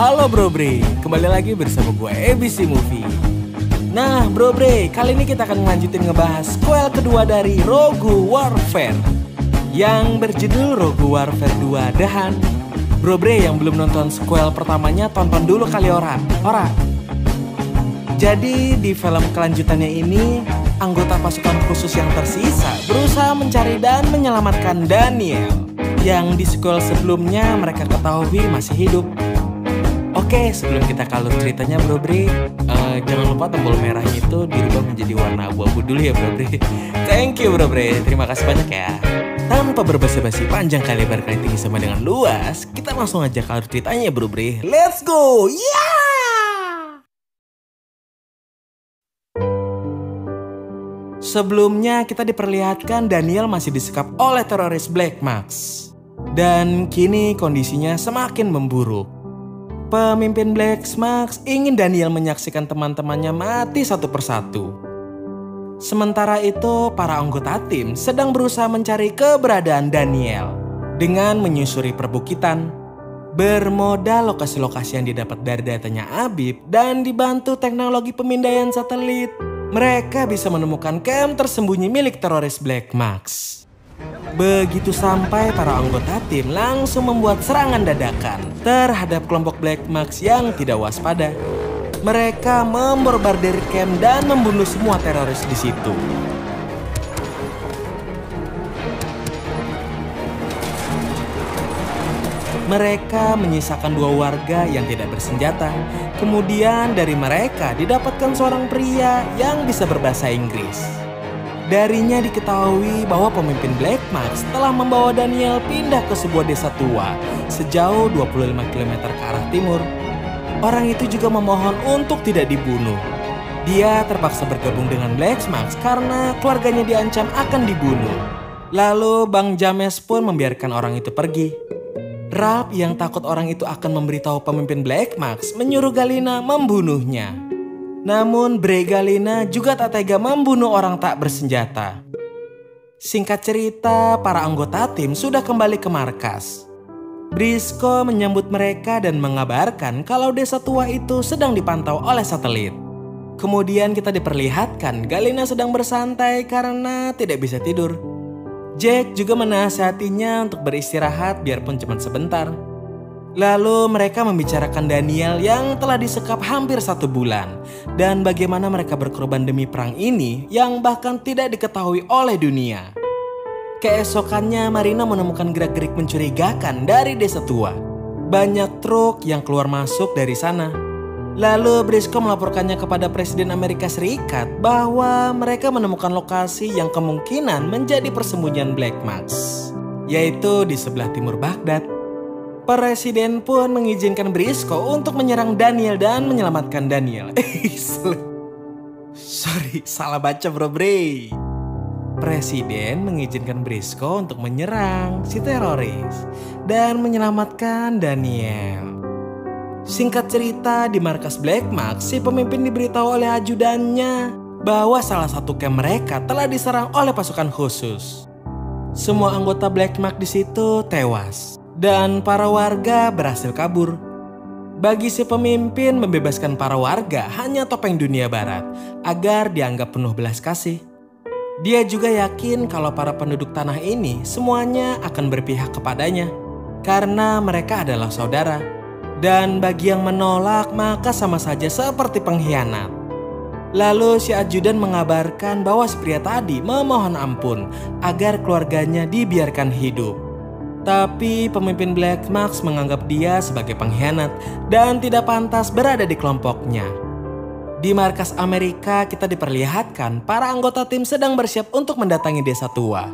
Halo Bro Bre, kembali lagi bersama gue ABC Movie. Nah Bro Bre, kali ini kita akan ngelanjutin ngebahas sequel kedua dari Rogue Warfare yang berjudul Rogue Warfare 2 Dahan. Bro Bre yang belum nonton sequel pertamanya tonton dulu kali ora. Ora. Jadi di film kelanjutannya ini anggota pasukan khusus yang tersisa berusaha mencari dan menyelamatkan Daniel yang di sequel sebelumnya mereka ketahui masih hidup. Oke, sebelum kita kalur ceritanya Bro Bre, uh, jangan lupa tombol merahnya itu dirubah menjadi warna abu-abu dulu ya Bro Bre. Thank you Bro Bre, terima kasih banyak ya. Tanpa berbasa-basi panjang kali lebar kali tinggi sama dengan luas, kita langsung aja kalur ceritanya Bro Bre. Let's go! Yeah! Sebelumnya kita diperlihatkan Daniel masih disekap oleh teroris Black Max. Dan kini kondisinya semakin memburuk. Pemimpin Black Max ingin Daniel menyaksikan teman-temannya mati satu persatu. Sementara itu, para anggota tim sedang berusaha mencari keberadaan Daniel dengan menyusuri perbukitan, bermodal lokasi-lokasi yang didapat dari datanya Abib dan dibantu teknologi pemindaian satelit mereka bisa menemukan camp tersembunyi milik teroris Black Max. Begitu sampai para anggota tim langsung membuat serangan dadakan terhadap kelompok Black Max yang tidak waspada. Mereka memborbardir camp dan membunuh semua teroris di situ. Mereka menyisakan dua warga yang tidak bersenjata. Kemudian dari mereka didapatkan seorang pria yang bisa berbahasa Inggris. Darinya diketahui bahwa pemimpin Black Max telah membawa Daniel pindah ke sebuah desa tua sejauh 25 km ke arah timur. Orang itu juga memohon untuk tidak dibunuh. Dia terpaksa bergabung dengan Black Max karena keluarganya diancam akan dibunuh. Lalu Bang James pun membiarkan orang itu pergi. Ralph yang takut orang itu akan memberitahu pemimpin Black Max menyuruh Galina membunuhnya. Namun Bre Galina juga tak tega membunuh orang tak bersenjata. Singkat cerita, para anggota tim sudah kembali ke markas. Brisco menyambut mereka dan mengabarkan kalau desa tua itu sedang dipantau oleh satelit. Kemudian kita diperlihatkan Galina sedang bersantai karena tidak bisa tidur. Jack juga menasihatinya untuk beristirahat biarpun cuma sebentar. Lalu mereka membicarakan Daniel yang telah disekap hampir satu bulan dan bagaimana mereka berkorban demi perang ini yang bahkan tidak diketahui oleh dunia. Keesokannya Marina menemukan gerak-gerik mencurigakan dari desa tua. Banyak truk yang keluar masuk dari sana Lalu Briscoe melaporkannya kepada Presiden Amerika Serikat bahwa mereka menemukan lokasi yang kemungkinan menjadi persembunyian Black Max, yaitu di sebelah timur Baghdad. Presiden pun mengizinkan Briscoe untuk menyerang Daniel dan menyelamatkan Daniel. Sorry, salah baca bro bre. Presiden mengizinkan Briscoe untuk menyerang si teroris dan menyelamatkan Daniel. Singkat cerita, di markas Black Max, si pemimpin diberitahu oleh ajudannya bahwa salah satu camp mereka telah diserang oleh pasukan khusus. Semua anggota Black Max di situ tewas dan para warga berhasil kabur. Bagi si pemimpin membebaskan para warga hanya topeng dunia barat agar dianggap penuh belas kasih. Dia juga yakin kalau para penduduk tanah ini semuanya akan berpihak kepadanya karena mereka adalah saudara. Dan bagi yang menolak maka sama saja seperti pengkhianat. Lalu si ajudan mengabarkan bahwa si pria tadi memohon ampun agar keluarganya dibiarkan hidup. Tapi pemimpin Black Max menganggap dia sebagai pengkhianat dan tidak pantas berada di kelompoknya. Di markas Amerika kita diperlihatkan para anggota tim sedang bersiap untuk mendatangi desa tua.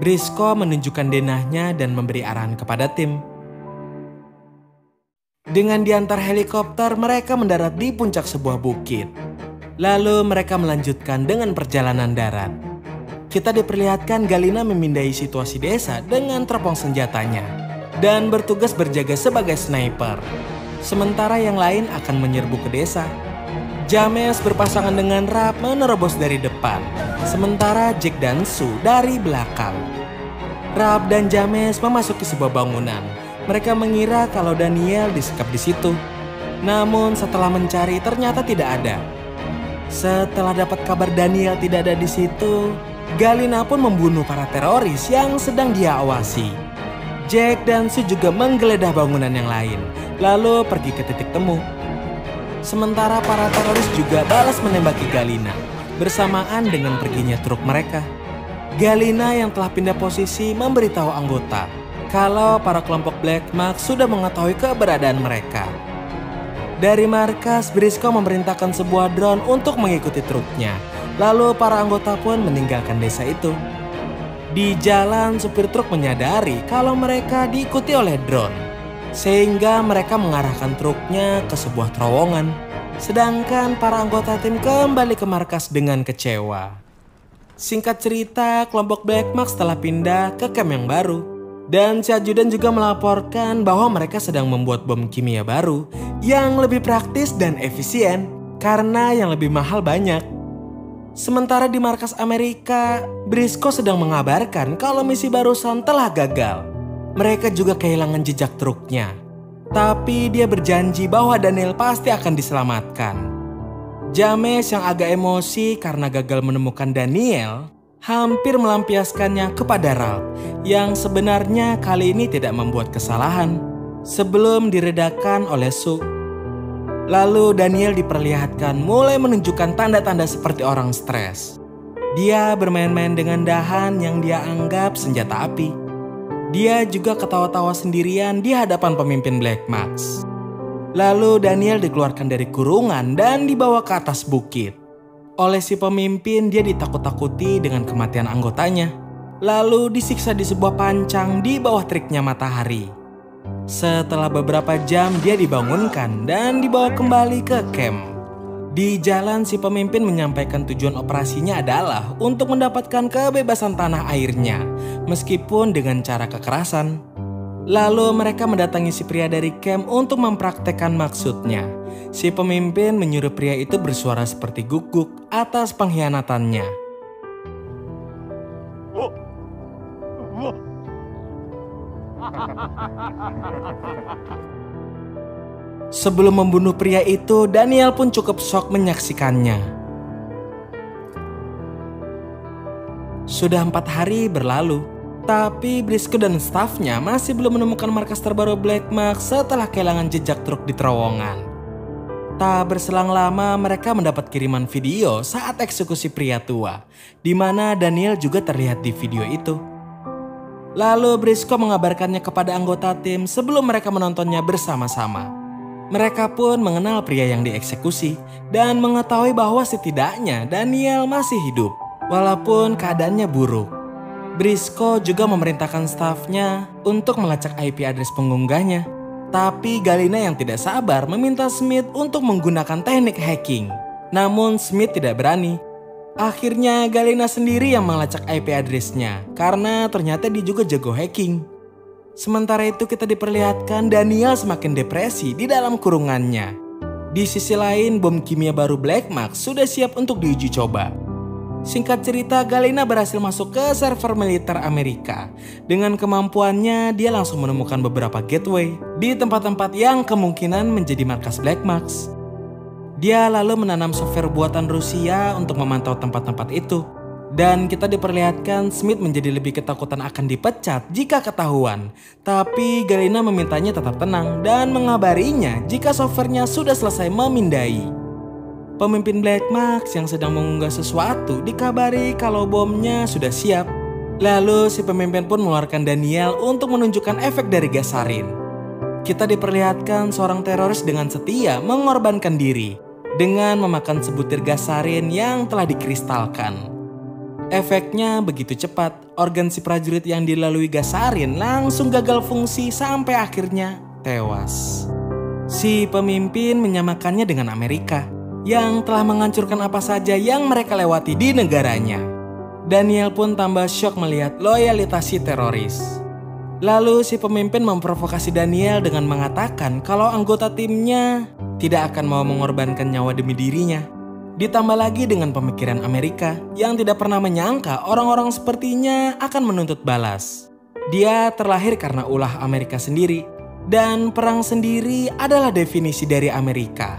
Brisco menunjukkan denahnya dan memberi arahan kepada tim. Dengan diantar helikopter, mereka mendarat di puncak sebuah bukit. Lalu mereka melanjutkan dengan perjalanan darat. Kita diperlihatkan Galina memindai situasi desa dengan teropong senjatanya dan bertugas berjaga sebagai sniper. Sementara yang lain akan menyerbu ke desa. James berpasangan dengan Rap menerobos dari depan, sementara Jack dan Sue dari belakang. Rap dan James memasuki sebuah bangunan mereka mengira kalau Daniel disekap di situ. Namun setelah mencari ternyata tidak ada. Setelah dapat kabar Daniel tidak ada di situ, Galina pun membunuh para teroris yang sedang dia awasi. Jack dan Sue juga menggeledah bangunan yang lain, lalu pergi ke titik temu. Sementara para teroris juga balas menembaki Galina, bersamaan dengan perginya truk mereka. Galina yang telah pindah posisi memberitahu anggota kalau para kelompok Black Mark sudah mengetahui keberadaan mereka. Dari markas, Briscoe memerintahkan sebuah drone untuk mengikuti truknya. Lalu para anggota pun meninggalkan desa itu. Di jalan, supir truk menyadari kalau mereka diikuti oleh drone. Sehingga mereka mengarahkan truknya ke sebuah terowongan. Sedangkan para anggota tim kembali ke markas dengan kecewa. Singkat cerita, kelompok Black Max telah pindah ke camp yang baru. Dan si ajudan juga melaporkan bahwa mereka sedang membuat bom kimia baru yang lebih praktis dan efisien karena yang lebih mahal banyak. Sementara di markas Amerika, Briscoe sedang mengabarkan kalau misi barusan telah gagal. Mereka juga kehilangan jejak truknya. Tapi dia berjanji bahwa Daniel pasti akan diselamatkan. James yang agak emosi karena gagal menemukan Daniel, hampir melampiaskannya kepada Ralph yang sebenarnya kali ini tidak membuat kesalahan sebelum diredakan oleh Su. Lalu Daniel diperlihatkan mulai menunjukkan tanda-tanda seperti orang stres. Dia bermain-main dengan dahan yang dia anggap senjata api. Dia juga ketawa-tawa sendirian di hadapan pemimpin Black Max. Lalu Daniel dikeluarkan dari kurungan dan dibawa ke atas bukit. Oleh si pemimpin, dia ditakut-takuti dengan kematian anggotanya. Lalu disiksa di sebuah pancang di bawah triknya matahari. Setelah beberapa jam, dia dibangunkan dan dibawa kembali ke camp. Di jalan, si pemimpin menyampaikan tujuan operasinya adalah untuk mendapatkan kebebasan tanah airnya, meskipun dengan cara kekerasan. Lalu mereka mendatangi si pria dari camp untuk mempraktekkan maksudnya. Si pemimpin menyuruh pria itu bersuara seperti guguk atas pengkhianatannya. Sebelum membunuh pria itu, Daniel pun cukup shock menyaksikannya. Sudah empat hari berlalu, tapi Briscoe dan stafnya masih belum menemukan markas terbaru Black Mark setelah kehilangan jejak truk di terowongan. Tak berselang lama mereka mendapat kiriman video saat eksekusi pria tua, di mana Daniel juga terlihat di video itu. Lalu Briscoe mengabarkannya kepada anggota tim sebelum mereka menontonnya bersama-sama. Mereka pun mengenal pria yang dieksekusi dan mengetahui bahwa setidaknya Daniel masih hidup, walaupun keadaannya buruk. Briscoe juga memerintahkan stafnya untuk melacak IP address pengunggahnya tapi Galina yang tidak sabar meminta Smith untuk menggunakan teknik hacking. Namun Smith tidak berani. Akhirnya Galina sendiri yang melacak IP addressnya karena ternyata dia juga jago hacking. Sementara itu kita diperlihatkan Daniel semakin depresi di dalam kurungannya. Di sisi lain, bom kimia baru Black Max sudah siap untuk diuji coba. Singkat cerita, Galena berhasil masuk ke server militer Amerika. Dengan kemampuannya, dia langsung menemukan beberapa gateway di tempat-tempat yang kemungkinan menjadi markas Black. Dia lalu menanam software buatan Rusia untuk memantau tempat-tempat itu. Dan kita diperlihatkan Smith menjadi lebih ketakutan akan dipecat jika ketahuan. Tapi Galena memintanya tetap tenang dan mengabarinya jika softwarenya sudah selesai memindai. Pemimpin Black Max yang sedang mengunggah sesuatu dikabari kalau bomnya sudah siap. Lalu si pemimpin pun mengeluarkan Daniel untuk menunjukkan efek dari gas sarin. Kita diperlihatkan seorang teroris dengan setia mengorbankan diri dengan memakan sebutir gas sarin yang telah dikristalkan. Efeknya begitu cepat, organ si prajurit yang dilalui gas sarin langsung gagal fungsi sampai akhirnya tewas. Si pemimpin menyamakannya dengan Amerika yang telah menghancurkan apa saja yang mereka lewati di negaranya. Daniel pun tambah syok melihat loyalitas si teroris. Lalu si pemimpin memprovokasi Daniel dengan mengatakan kalau anggota timnya tidak akan mau mengorbankan nyawa demi dirinya. Ditambah lagi dengan pemikiran Amerika yang tidak pernah menyangka orang-orang sepertinya akan menuntut balas. Dia terlahir karena ulah Amerika sendiri Dan perang sendiri adalah definisi dari Amerika.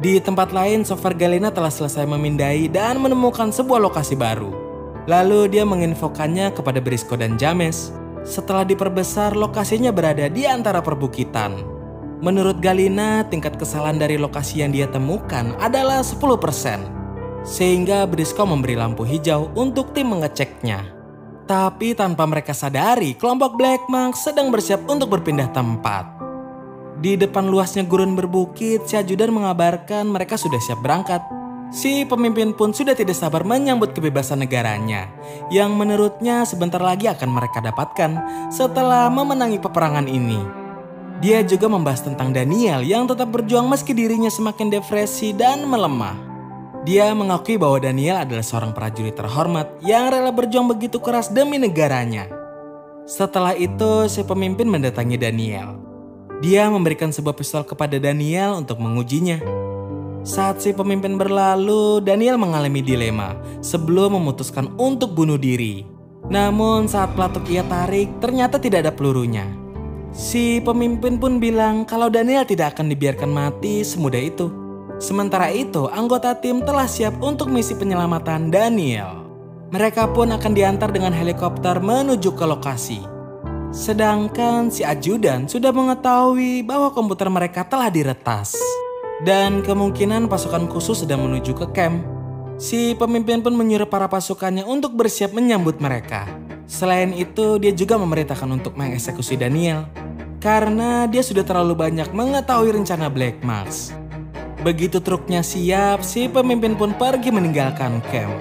Di tempat lain, Sofer Galena telah selesai memindai dan menemukan sebuah lokasi baru. Lalu dia menginfokannya kepada Brisco dan James. Setelah diperbesar, lokasinya berada di antara perbukitan. Menurut Galina, tingkat kesalahan dari lokasi yang dia temukan adalah 10%. Sehingga Brisco memberi lampu hijau untuk tim mengeceknya. Tapi tanpa mereka sadari, kelompok Black Monk sedang bersiap untuk berpindah tempat. Di depan luasnya gurun berbukit, si ajudan mengabarkan mereka sudah siap berangkat. Si pemimpin pun sudah tidak sabar menyambut kebebasan negaranya, yang menurutnya sebentar lagi akan mereka dapatkan setelah memenangi peperangan ini. Dia juga membahas tentang Daniel yang tetap berjuang meski dirinya semakin depresi dan melemah. Dia mengakui bahwa Daniel adalah seorang prajurit terhormat yang rela berjuang begitu keras demi negaranya. Setelah itu, si pemimpin mendatangi Daniel. Dia memberikan sebuah pistol kepada Daniel untuk mengujinya. Saat si pemimpin berlalu, Daniel mengalami dilema sebelum memutuskan untuk bunuh diri. Namun saat pelatuk ia tarik, ternyata tidak ada pelurunya. Si pemimpin pun bilang kalau Daniel tidak akan dibiarkan mati semudah itu. Sementara itu, anggota tim telah siap untuk misi penyelamatan Daniel. Mereka pun akan diantar dengan helikopter menuju ke lokasi. Sedangkan si ajudan sudah mengetahui bahwa komputer mereka telah diretas. Dan kemungkinan pasukan khusus sedang menuju ke camp. Si pemimpin pun menyuruh para pasukannya untuk bersiap menyambut mereka. Selain itu, dia juga memerintahkan untuk mengeksekusi Daniel. Karena dia sudah terlalu banyak mengetahui rencana Black Mask. Begitu truknya siap, si pemimpin pun pergi meninggalkan camp.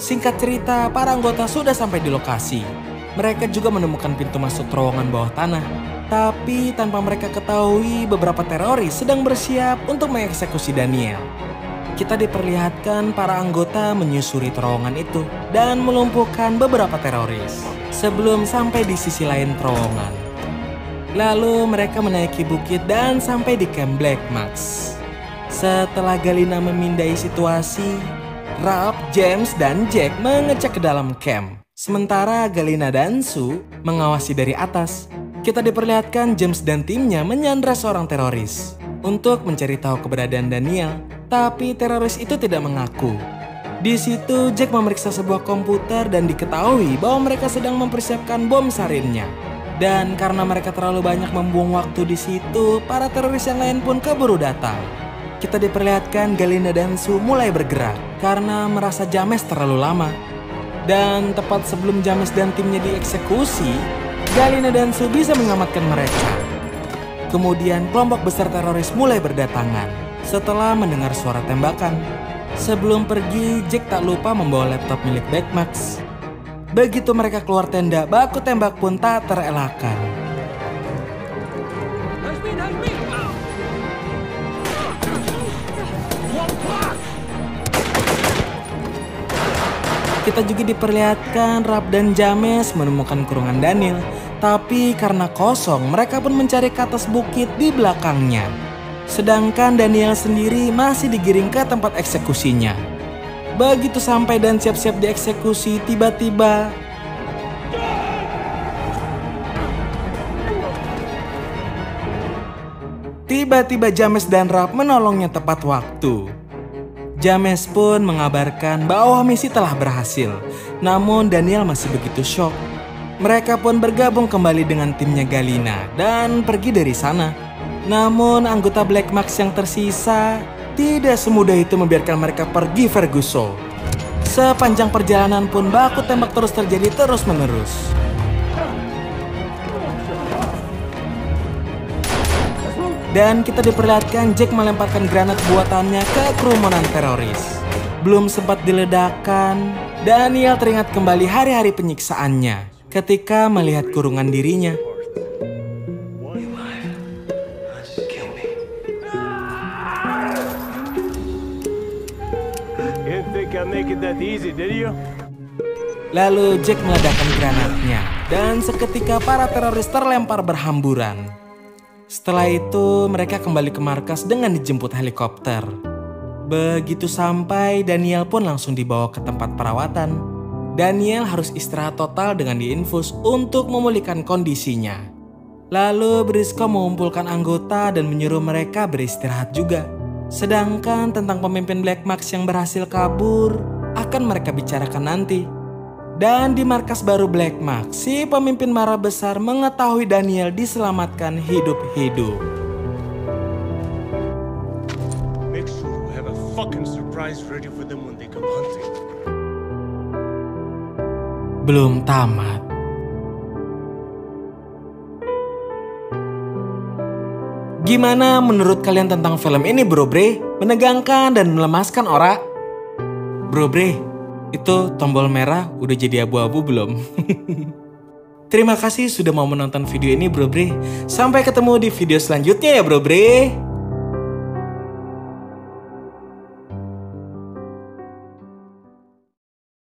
Singkat cerita, para anggota sudah sampai di lokasi. Mereka juga menemukan pintu masuk terowongan bawah tanah. Tapi tanpa mereka ketahui, beberapa teroris sedang bersiap untuk mengeksekusi Daniel. Kita diperlihatkan para anggota menyusuri terowongan itu dan melumpuhkan beberapa teroris sebelum sampai di sisi lain terowongan. Lalu mereka menaiki bukit dan sampai di camp Black Max. Setelah Galina memindai situasi, Ralph, James, dan Jack mengecek ke dalam camp. Sementara Galina dan Sue mengawasi dari atas. Kita diperlihatkan James dan timnya menyandra seorang teroris untuk mencari tahu keberadaan Daniel, tapi teroris itu tidak mengaku. Di situ Jack memeriksa sebuah komputer dan diketahui bahwa mereka sedang mempersiapkan bom sarinnya. Dan karena mereka terlalu banyak membuang waktu di situ, para teroris yang lain pun keburu datang kita diperlihatkan Galina dan Su mulai bergerak karena merasa James terlalu lama. Dan tepat sebelum James dan timnya dieksekusi, Galina dan Su bisa menyelamatkan mereka. Kemudian kelompok besar teroris mulai berdatangan setelah mendengar suara tembakan. Sebelum pergi, Jack tak lupa membawa laptop milik Backmax. Begitu mereka keluar tenda, baku tembak pun tak terelakkan. kita juga diperlihatkan Rap dan James menemukan kurungan Daniel. Tapi karena kosong, mereka pun mencari ke atas bukit di belakangnya. Sedangkan Daniel sendiri masih digiring ke tempat eksekusinya. Begitu sampai dan siap-siap dieksekusi, tiba-tiba Tiba-tiba James dan Rap menolongnya tepat waktu. James pun mengabarkan bahwa misi telah berhasil, namun Daniel masih begitu shock. Mereka pun bergabung kembali dengan timnya Galina dan pergi dari sana. Namun anggota Black Max yang tersisa tidak semudah itu membiarkan mereka pergi Ferguson. Sepanjang perjalanan pun baku tembak terus terjadi terus menerus. Dan kita diperlihatkan Jack melemparkan granat buatannya ke kerumunan teroris. Belum sempat diledakkan, Daniel teringat kembali hari-hari penyiksaannya ketika melihat kurungan dirinya. Lalu Jack meledakkan granatnya dan seketika para teroris terlempar berhamburan. Setelah itu, mereka kembali ke markas dengan dijemput helikopter. Begitu sampai, Daniel pun langsung dibawa ke tempat perawatan. Daniel harus istirahat total dengan diinfus untuk memulihkan kondisinya. Lalu Brisco mengumpulkan anggota dan menyuruh mereka beristirahat juga. Sedangkan tentang pemimpin Black Max yang berhasil kabur, akan mereka bicarakan nanti. Dan di markas baru Black Max, si pemimpin marah besar mengetahui Daniel diselamatkan hidup-hidup. Make sure we have a fucking surprise ready for them when they come hunting. Belum tamat. Gimana menurut kalian tentang film ini bro bre? Menegangkan dan melemaskan ora? Bro bre, itu tombol merah udah jadi abu-abu belum? Terima kasih sudah mau menonton video ini bro bre. Sampai ketemu di video selanjutnya ya bro bre.